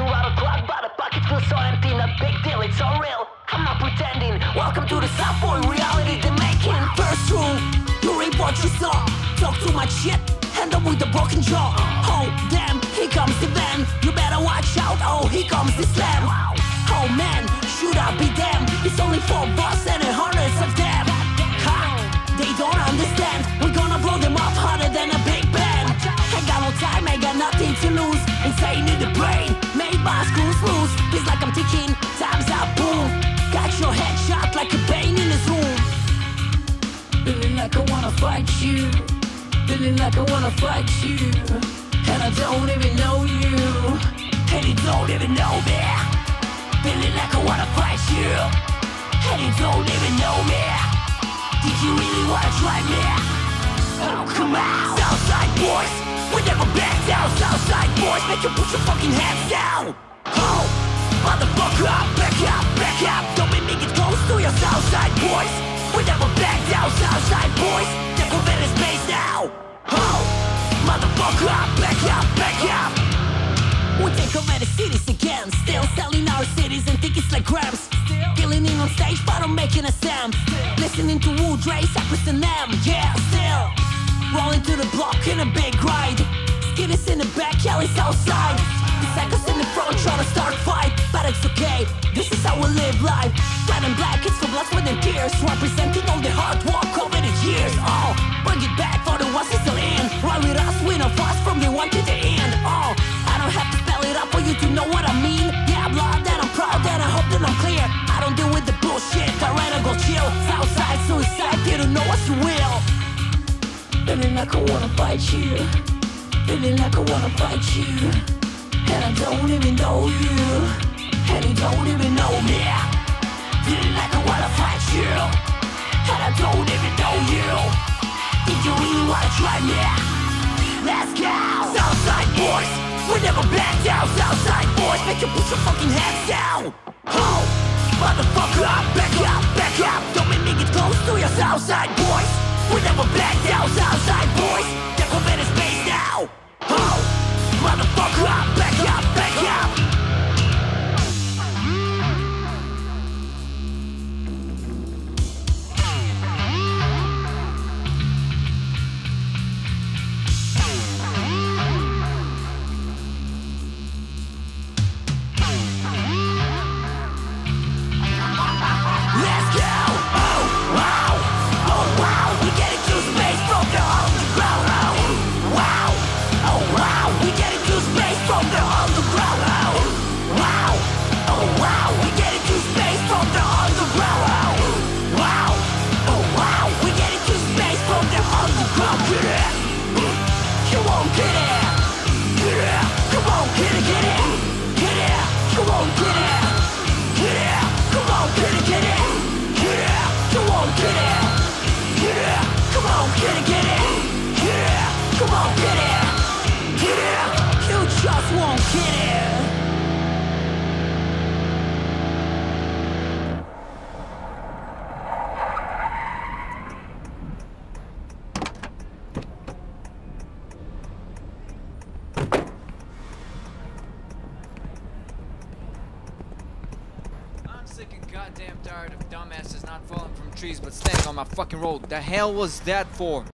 Clock the so empty, not big deal, it's all real. I'm not pretending. Welcome to the South Boy reality they making. First rule, you reap what you saw. Talk too much shit, end up with a broken jaw. Oh damn, here comes the van. You better watch out. Oh, here comes the slam. Oh man, should I be damned? It's only four bucks and a hundred. Fight you. Feeling like I wanna fight you. And I don't even know you. And you don't even know me. Feeling like I wanna fight you. And you don't even know me. Did you really wanna try me? Oh, come on. Southside boys, we never back down. Southside boys, make you put your fucking hands down. Oh, motherfucker, back up, back up. Don't make me get close to your Southside boys. We never back down. Southside boys, the space now. Oh, motherfucker, back up, back up. We take over the cities again. Still selling our cities and think it's like grams. Killing in on stage but I'm making a sound. Listening to Wood Ray, Cypress and them Yeah, still. Rolling to the block in a big ride. Skinnies in the back, Kelly's outside. The psychos in the front trying to start fight. But it's okay, this is how we live life Red and black, it's for blood, sweat and tears Representing all the hard work over the years Oh, bring it back for the ones who still in Ride with us, win or fast from the one to the end Oh, I don't have to spell it out for you to know what I mean. Yeah, I'm loud and I'm proud and I hope that I'm clear. I don't deal with the bullshit, I'd rather go chill. Southside suicide, you don't know what's real. Feeling like I wanna fight you. Feeling like I wanna fight you. And I don't even know you. And you don't even know me. Me? Let's go! Southside boys, we never back down. Southside boys, make you put your fucking hands down. Oh, motherfucker, back up, back up. Don't make me get close to your Southside boys. We never back down. Southside boys, take over the space now. Oh, motherfucker, back up, back up. Sick and goddamn tired of dumbasses not falling from trees but standing on my fucking road. The hell was that for?